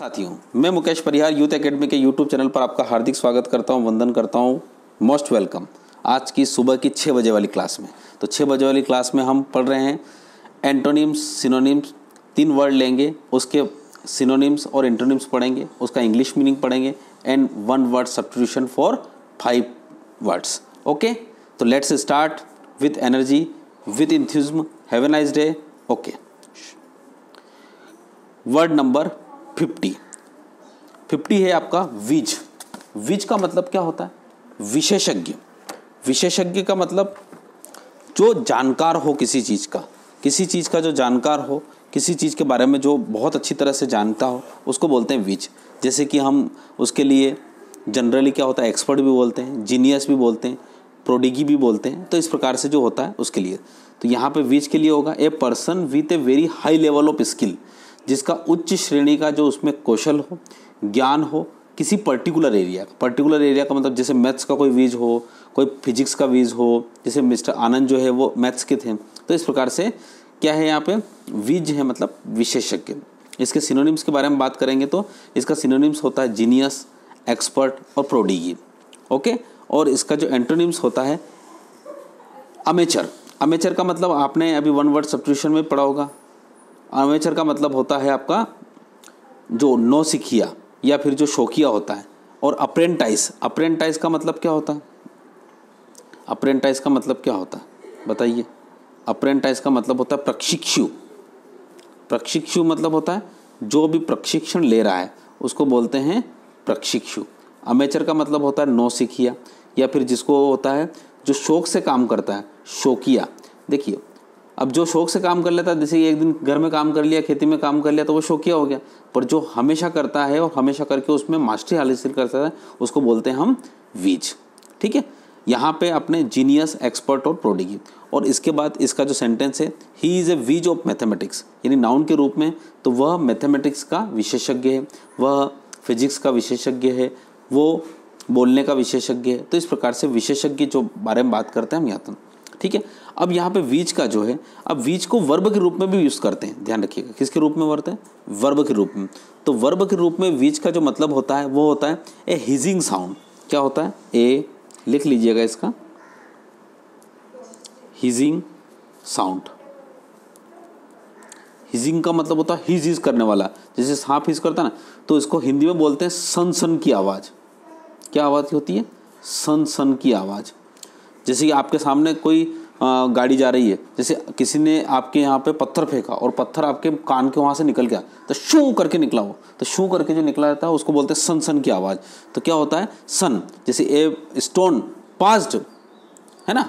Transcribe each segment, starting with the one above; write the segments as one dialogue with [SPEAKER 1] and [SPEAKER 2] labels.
[SPEAKER 1] साथियों, मैं Mukesh Parihar, youth academy के यूट्यूब चैनल पर आपका हार्दिक स्वागत करता हूँ, वंदन करता हूँ। मोस्ट वेलकम आज की सुबह की छः बजे वाली क्लास में। तो छः बजे वाली क्लास में हम पढ़ रहे हैं एंटोनिम्स सिनोनिम्स तीन वर्ड लेंगे, उसके सिनोनिम्स और एंटोनिम्स पढ़ेंगे, उसका इंग्लिश मीनिंग पढ़ेंगे and one word substitution for five words okay तो let's start with energy with enthusiasm have a nice day okay word number fifty. Fifty है आपका विज। विज का मतलब क्या होता है? विशेषज्ञ। विशेषज्ञ का मतलब जो जानकार हो किसी चीज़ का। किसी चीज़ का जो जानकार हो, किसी चीज़ के बारे में जो बहुत अच्छी तरह से जानता हो, उसको बोलते हैं विज। जैसे कि हम उसके लिए जनरली क्या होता है, एक्सपर्ट भी बोलते हैं, जीनियस भी बोलते हैं, प्रोडिगी भी बोलते हैं तो इस प्रकार से जो होता है उसके लिए। तो यहाँ पे विच के लिए होगा a person with a very high level of skill. जिसका उच्च श्रेणी का जो उसमें कौशल हो, ज्ञान हो, किसी पर्टिकुलर एरिया पर्टिकुलर एरिया का मतलब जैसे मैथ्स का कोई वीज हो, कोई फिजिक्स का वीज हो, जैसे मिस्टर आनंद जो है वो मैथ्स के थे। तो इस प्रकार से क्या है यहाँ पे? वीज है मतलब विशेषज्ञ। इसके सिनोनिम्स के बारे में बात करेंगे तो इसका सिनोनिम्स होता है जीनियस एक्सपर्ट और प्रोडिगी ओके और इसका जो एंटोनिम्स होता है अमेचर अमेचर का मतलब आपने अभी वन वर्ड सब्सटीट्यूशन में पढ़ा होगा। अमेचर का मतलब होता है आपका जो नौ सिखिया या फिर जो शौकिया होता है और अप्रेंटाइज अप्रेंटाइज का मतलब क्या होता? है अप्रेंटाइज का मतलब क्या होता? है बताइए। अप्रेंटाइज का मतलब होता है प्रशिक्षु प्रशिक्षु मतलब होता है जो भी प्रशिक्षण ले रहा है, उसको बोलते हैं प्रशिक्षु अमेचर का मतलब होता है नौ सिखिया या फिर जिसको होता है जो शौक से काम करता है, शौकिया। देखिए अब जो शौक से काम कर लेता है जैसे एक दिन घर में काम कर लिया, खेती में काम कर लिया तो वो शौकिया हो गया? पर जो हमेशा करता है और हमेशा करके उसमें मास्टरी हासिल करता है, उसको बोलते हैं हम वीज। ठीक है? यहाँ पे अपने जीनियस एक्सपर्ट और प्रोडिगी और इसके बाद इसका जो सेंटेंस है ही इज़ ए वीज ऑफ़ मैथमेटिक्स यानी नाउन के रूप में तो वह मैथमेटिक्स का विशेषज्ञ है, वह फिजिक्स का विशेषज्ञ है, वो बोलने का विशेषज्ञ है। तो इस प्रकार से विशेषज्ञ जो बारे में बात करते हैं, हम तो ठीक है? अब यहाँ पे वीज का जो है, अब वीज को वर्ब के रूप में भी यूज़ करते हैं, ध्यान रखिएगा। किसके रूप में वर्त है? वर्ब के रूप में। तो वर्ब के रूप में वीज का जो मतलब होता है, वो होता है ए हिजिंग साउंड। क्या होता है? ए, लिख लीजिएगा इसका। Hissing sound. हिजिंग का मतलब होता है हिज हिज करने वाला। जैसे सांप हिज करता है ना तो इसको हिंदी में बोलते हैं सन सन की आवाज़। क्या आवाज़ होती है? सन सन की आवाज़। जैसे कि आपके सामने कोई गाड़ी जा रही है, जैसे किसी ने आपके यहाँ पे पत्थर फेंका और पत्थर आपके कान के वहाँ से निकल गया तो शू करके निकला वो तो शू करके जो निकला रहता है, उसको बोलते हैं सन सन की आवाज़। तो क्या होता है? सन, जैसे ए स्टोन पास्ड है ना?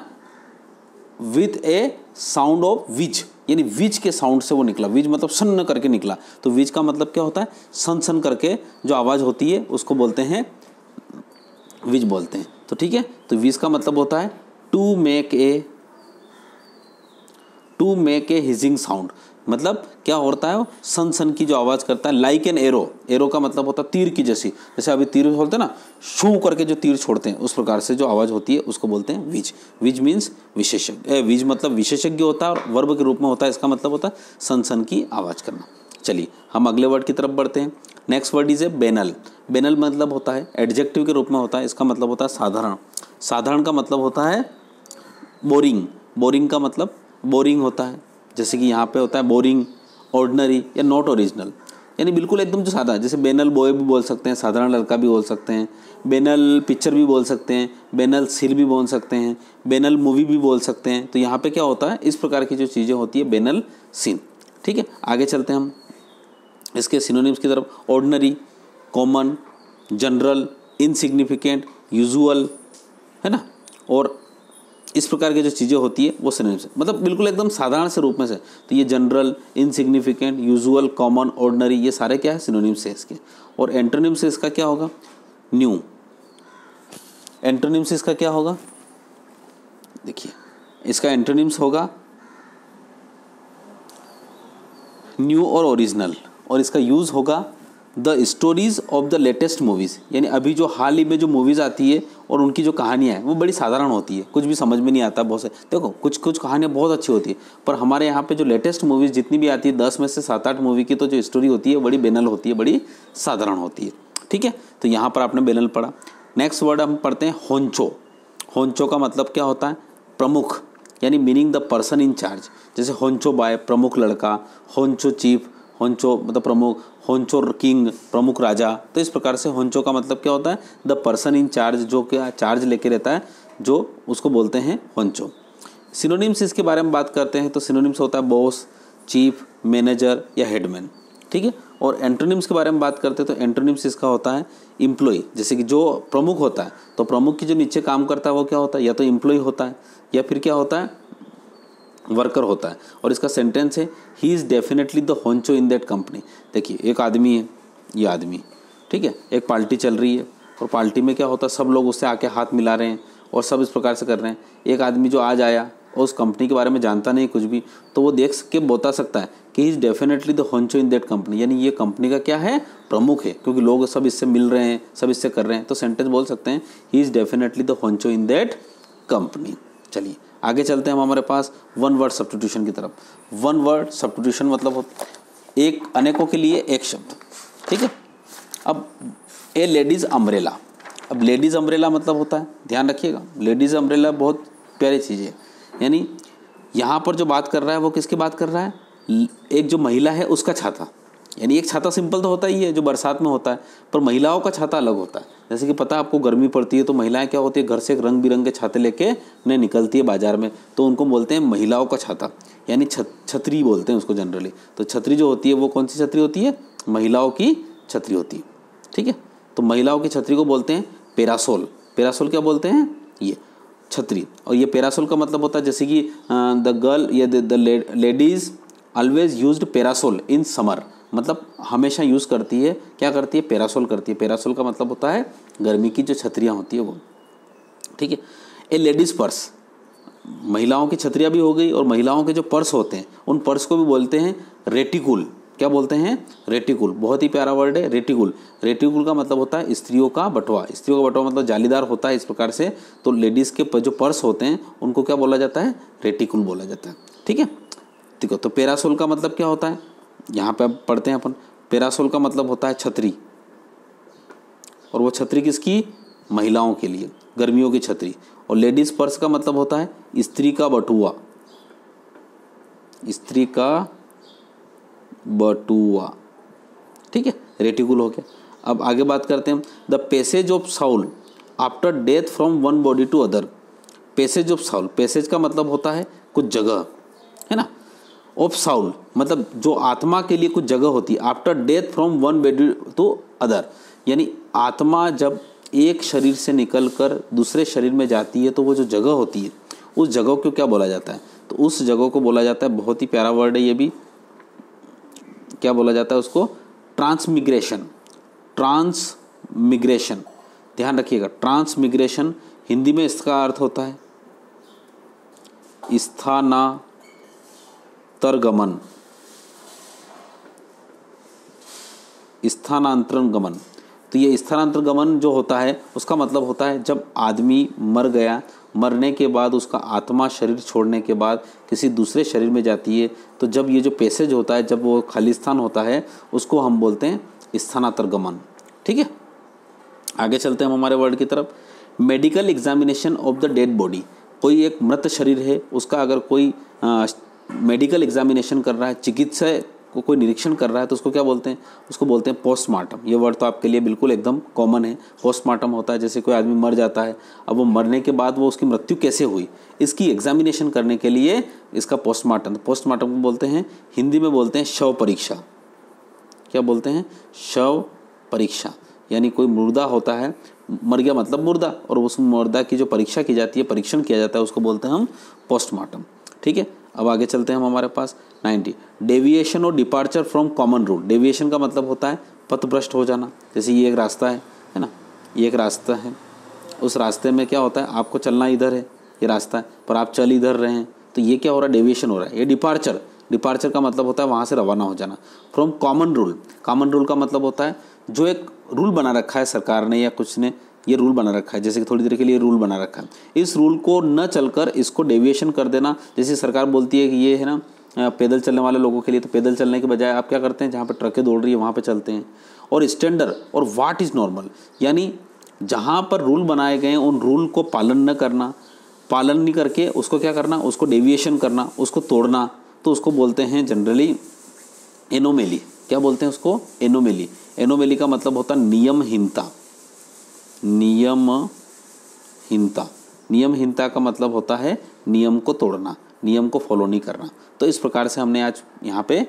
[SPEAKER 1] With a sound of whiz, यानी विज के साउंड से वो निकला। विज मतलब सन्न करके निकला। तो विज का मतलब क्या होता है? सन सन करके जो आवाज़ होती है, उसको बोलते हैं, विज बोलते हैं। तो ठीक है? तो विज का मतलब होता है to make a to make a hissing sound मतलब क्या होता है सन सन की जो आवाज़ करता है लाइक एन एरो एरो का मतलब होता है तीर की जैसी. जैसे अभी तीर बोलते हैं ना शू करके जो तीर छोड़ते हैं, उस प्रकार से जो आवाज़ होती है, उसको बोलते हैं विज. विज मीन्स विशेषज्ञ. विज मतलब विशेषज्ञ होता है और वर्ब के रूप में होता है, इसका मतलब होता है सन सन की आवाज़ करना. चलिए, हम अगले वर्ड की तरफ़ बढ़ते हैं. Next word is a banal banal मतलब होता है एडजेक्टिव के रूप में होता है, इसका मतलब होता है साधारण. साधारण का मतलब होता है बोरिंग बोरिंग का मतलब बोरिंग होता है। जैसे कि यहाँ पे होता है बोरिंग ऑर्डनरी या नॉट ओरिजिनल यानी बिल्कुल एकदम जो है, जैसे बेनल बॉय भी बोल सकते हैं, साधारण लड़का भी बोल सकते हैं। बेनल पिक्चर भी बोल सकते हैं, बेनल सिर भी बोल सकते हैं, बेनल मूवी भी बोल सकते हैं। तो यहाँ पे क्या होता है, इस प्रकार की जो चीज़ें होती है, बेनल सीन ठीक है, आगे चलते हैं हम। इसके सिनोनिम्स की तरफ़ ordinary common general insignificant usual है ना? और इस प्रकार की जो चीज़ें होती है, वो सिनोनिम्स मतलब बिल्कुल एकदम साधारण से रूप में से। तो ये general insignificant usual common ordinary ये सारे क्या है? सिनोनिम्स है इसके। और एंटोनिम से इसका क्या होगा? न्यू एंटोनिम से इसका क्या होगा? देखिए, इसका एंटोनिम्स होगा न्यू और ओरिजिनल और इसका यूज़ होगा the stories of the latest movies, यानी अभी जो हाल ही में जो मूवीज़ आती है और उनकी जो कहानियाँ हैं, वो बड़ी साधारण होती है। कुछ भी समझ में नहीं आता, बहुत से देखो, कुछ कुछ कहानियाँ बहुत अच्छी होती है, पर हमारे यहाँ पे जो लेटेस्ट मूवीज़ जितनी भी आती है, दस में से सात आठ मूवी की तो जो स्टोरी होती है बड़ी बेनल होती है, बड़ी साधारण होती है। ठीक है? तो यहाँ पर आपने बेनल पढ़ा। नेक्स्ट वर्ड हम पढ़ते हैं होंचो होंचो का मतलब क्या होता है? प्रमुख, यानी meaning the person in charge जैसे होंचो बाय प्रमुख लड़का होंचो चीफ होंचो मतलब प्रमुख होंचो किंग, प्रमुख राजा। तो इस प्रकार से होंचो का मतलब क्या होता है? द पर्सन इन चार्ज जो क्या चार्ज लेके रहता है, जो उसको बोलते हैं होंचो। सिनोनिम्स इसके बारे में बात करते हैं तो सिनोनिम्स होता है बॉस चीफ मैनेजर या हेडमैन ठीक है? और एंट्रोनिम्स के बारे में बात करते हैं तो एंट्रोनिम्स इसका होता है इम्प्लॉय जैसे कि जो प्रमुख होता है तो प्रमुख की जो नीचे काम करता है, वो क्या होता है? या तो इम्प्लॉय होता है, या फिर क्या होता है? वर्कर होता है। और इसका सेंटेंस है he is definitely the honcho in that company देखिए, एक आदमी है, ये आदमी, ठीक है? एक पार्टी चल रही है, और पार्टी में क्या होता है, सब लोग उससे आके हाथ मिला रहे हैं, और सब इस प्रकार से कर रहे हैं। एक आदमी जो आज आया, और उस कंपनी के बारे में जानता नहीं कुछ भी तो वो देख के बता सकता है कि is definitely the honcho in that company यानी ये कंपनी का क्या है? प्रमुख है, क्योंकि लोग सब इससे मिल रहे हैं, सब इससे कर रहे हैं। तो सेंटेंस बोल सकते हैं he is definitely the honcho in that company चलिए, आगे चलते हैं हम हमारे पास वन वर्ड सब्सटीट्यूशन की तरफ़। वन वर्ड सब्सटीट्यूशन मतलब एक अनेकों के लिए एक शब्द, ठीक है? अब ए लेडीज़ अम्ब्रेला अब लेडीज़ अम्ब्रेला मतलब होता है, ध्यान रखिएगा लेडीज़ अम्ब्रेला बहुत प्यारी चीज़ है। यानी यहाँ पर जो बात कर रहा है, वो किसकी बात कर रहा है? एक जो महिला है, उसका छाता। यानी एक छाता सिंपल तो होता ही है जो बरसात में होता है, पर महिलाओं का छाता अलग होता है। जैसे कि पता आपको गर्मी पड़ती है तो महिलाएँ क्या होती है, घर से एक रंग बिरंगे छाते लेके नहीं निकलती है बाज़ार में तो उनको बोलते हैं महिलाओं का छाता। यानी छतरी बोलते हैं उसको जनरली तो छतरी जो होती है, वो कौन सी छतरी होती है? महिलाओं की छतरी होती है। ठीक है? तो महिलाओं की छतरी को बोलते हैं पेरासोल। पेरासोल क्या बोलते हैं? ये, छतरी। और ये पेरासोल का मतलब होता है जैसे कि द गर्ल या the ladies always use parasol in summer. मतलब हमेशा यूज़ करती है, क्या करती है? पैरासोल करती है। पैरासोल का मतलब होता है, गर्मी की जो छतरियाँ होती है वो। ठीक है? A ladies purse. महिलाओं की छतरियाँ भी हो गई और महिलाओं के जो पर्स होते हैं, उन पर्स को भी बोलते हैं रेटिकुल। क्या बोलते हैं? रेटिकुल। बहुत ही प्यारा वर्ड है, रेटिकुल। रेटिकुल का मतलब होता है स्त्रियों का बटवा। स्त्रियों का बटवा मतलब जालीदार होता है इस प्रकार से। तो लेडीज़ के जो पर्स होते हैं, उनको क्या बोला जाता है? रेटिकुल बोला जाता है। ठीक है? ठीक है तो पेरासोल का मतलब क्या होता है? यहाँ पे अब पढ़ते हैं अपन। पेरासोल का मतलब होता है छतरी। और वो छतरी किसकी? महिलाओं के लिए, गर्मियों की छतरी। और लेडीज़ पर्स का मतलब होता है स्त्री का बटुआ। स्त्री का बटुआ। ठीक है? रेटिकुल हो गया। अब आगे बात करते हैं the passage of soul after death from one body to other passage of soul passage का मतलब होता है कुछ जगह। है ना? ऑफ़ साउल मतलब जो आत्मा के लिए कुछ जगह होती है after death from one body to other यानी आत्मा जब एक शरीर से निकल कर दूसरे शरीर में जाती है तो वो जो जगह होती है, उस जगह को क्या बोला जाता है? तो उस जगह को बोला जाता है, बहुत ही प्यारा वर्ड है ये भी। क्या बोला जाता है उसको? ट्रांसमिग्रेशन ट्रांसमिग्रेशन ध्यान रखिएगा ट्रांसमिग्रेशन हिंदी में इसका अर्थ होता है, स्थाना तरगमन स्थानांतरण गमन। तो ये स्थानांतरण गमन जो होता है, उसका मतलब होता है जब आदमी मर गया, मरने के बाद उसका आत्मा शरीर छोड़ने के बाद किसी दूसरे शरीर में जाती है तो जब ये जो पैसेज होता है, जब वो खाली स्थान होता है, उसको हम बोलते हैं स्थानांतर गमन। ठीक है? आगे चलते हैं हम हमारे वर्ड की तरफ़। Medical examination of the dead body कोई एक मृत शरीर है, उसका अगर कोई मेडिकल एग्जामिनेशन कर रहा है, चिकित्सा को कोई निरीक्षण कर रहा है तो उसको क्या बोलते हैं? उसको बोलते हैं पोस्टमार्टम ये वर्ड तो आपके लिए बिल्कुल एकदम कॉमन है। पोस्टमार्टम होता है, जैसे कोई आदमी मर जाता है, अब वो मरने के बाद वो उसकी मृत्यु कैसे हुई? इसकी एग्जामिनेशन करने के लिए इसका पोस्टमार्टम पोस्टमार्टम को बोलते हैं, हिंदी में बोलते हैं शव परीक्षा। क्या बोलते हैं? शव परीक्षा। यानी कोई मुर्दा होता है, मर गया मतलब मुर्दा, और उस मुर्दा की जो परीक्षा की जाती है, परीक्षण किया जाता है, उसको बोलते हैं हम पोस्टमार्टम ठीक है? अब आगे चलते हैं हम हमारे पास 90 डेविएशन और departure from common route deviation का मतलब होता है पथभ्रष्ट हो जाना। जैसे ये एक रास्ता है है ना? ये एक रास्ता है। उस रास्ते में क्या होता है? आपको चलना इधर है, ये रास्ता है। पर आप चल इधर रहे हैं तो ये क्या हो रहा है? डेविएशन हो रहा है। ये डिपार्चर डिपार्चर का मतलब होता है वहाँ से रवाना हो जाना। From common rule common rule का मतलब होता है, जो एक रूल बना रखा है सरकार ने या कुछ ने ये रूल बना रखा है। जैसे कि थोड़ी देर के लिए रूल बना रखा है। इस रूल को न चलकर इसको डेविएशन कर देना। जैसे सरकार बोलती है कि ये है ना पैदल चलने वाले लोगों के लिए तो पैदल चलने के बजाय आप क्या करते हैं? जहाँ पर ट्रकें दौड़ रही है, वहाँ पर चलते हैं। और स्टैंडर्ड और वाट इज़ नॉर्मल यानी जहाँ पर रूल बनाए गए हैं, उन रूल को पालन न करना। पालन नहीं करके उसको क्या करना? उसको डेविएशन करना, उसको तोड़ना। तो उसको बोलते हैं जनरली एनोमेली क्या बोलते हैं उसको? एनोमेली एनोमेली का मतलब होता है नियमहीनता। नियमहीनता। नियमहीनता का मतलब होता है नियम को तोड़ना, नियम को फॉलो नहीं करना। तो इस प्रकार से हमने आज यहाँ पे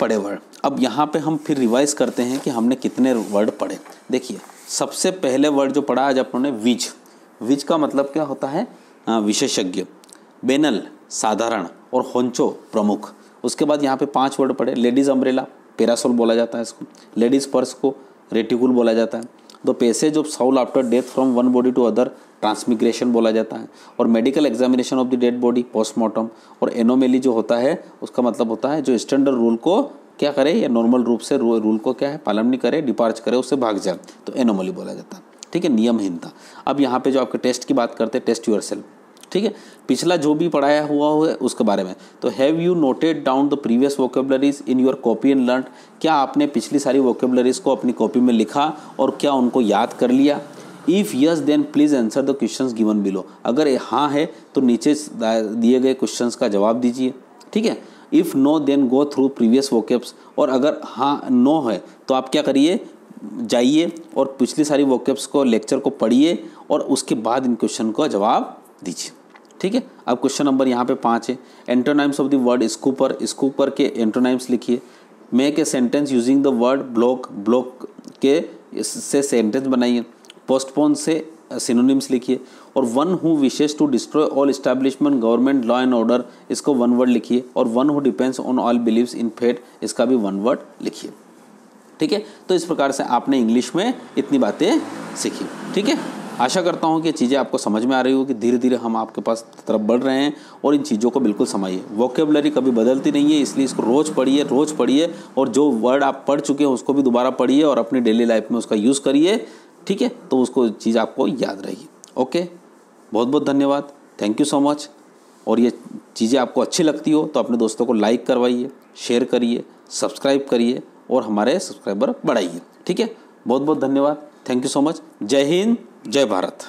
[SPEAKER 1] पढ़े वर्ड अब यहाँ पे हम फिर रिवाइज करते हैं कि हमने कितने वर्ड पढ़े। देखिए, सबसे पहले वर्ड जो पढ़ा, आज अपने विज विज का मतलब क्या होता है? विशेषज्ञ बेनल साधारण और होंचो प्रमुख। उसके बाद यहाँ पे पाँच वर्ड पढ़े लेडीज़ अम्ब्रेला पेरासोल बोला जाता है इसको। लेडीज़ पर्स को रेटिकुल बोला जाता है। The passage of soul after death from one body to other transmigration बोला जाता है। और medical examination of the dead body postmortem और एनोमेली जो होता है, उसका मतलब होता है जो स्टैंडर्ड रूल को क्या करे, या नॉर्मल रूप से रूल को क्या है, पालन नहीं करे डिपार्च करे, उससे भाग जाए। तो एनोमली बोला जाता है। ठीक है, नियमहीनता। अब यहाँ पे जो आपके टेस्ट की बात करते हैं टेस्ट यूर सेल्फ ठीक है? पिछला जो भी पढ़ाया हुआ है, उसके बारे में। तो have you noted down the previous vocabularies in your copy and learn क्या आपने पिछली सारी वोकेबलरीज को अपनी कॉपी में लिखा और क्या उनको याद कर लिया? If yes then please answer the question given below अगर हाँ है तो नीचे दिए गए क्वेश्चन का जवाब दीजिए। ठीक है? If no then go through previous vocabs और अगर हाँ नो है तो आप क्या करिए? जाइए और पिछली सारी वोकेब्स को लेक्चर को पढ़िए और उसके बाद इन क्वेश्चन का जवाब दीजिए। ठीक है? अब क्वेश्चन नंबर यहाँ पे पाँच है। Antonyms of the word scooper scooper के एंटोनाइम्स लिखिए। Make a sentence using the word block block के से सेंटेंस बनाइए। पोस्टपोन से सिनोनिम्स लिखिए। और one who wishes to destroy all establishment government law and order इसको वन वर्ड लिखिए। और one who depends on all believes in fate इसका भी वन वर्ड लिखिए। ठीक है? तो इस प्रकार से आपने इंग्लिश में इतनी बातें सीखी। ठीक है? आशा करता हूँ कि चीज़ें आपको समझ में आ रही हो कि धीरे धीरे हम आपके पास तरफ़ बढ़ रहे हैं और इन चीज़ों को बिल्कुल समझिए वोकेबलरी कभी बदलती नहीं है, इसलिए इसको रोज़ पढ़िए रोज़ पढ़िए और जो वर्ड आप पढ़ चुके हैं उसको भी दोबारा पढ़िए और अपनी डेली लाइफ में उसका यूज़ करिए, ठीक है? तो उसको चीज़ आपको याद रहेगी ओके? बहुत बहुत धन्यवाद। थैंक यू सो मच और ये चीज़ें आपको अच्छी लगती हो तो अपने दोस्तों को लाइक करवाइए शेयर करिए सब्सक्राइब करिए और हमारे सब्सक्राइबर बढ़ाइए, ठीक है? बहुत बहुत धन्यवाद। थैंक यू सो मच जय हिंद जय भारत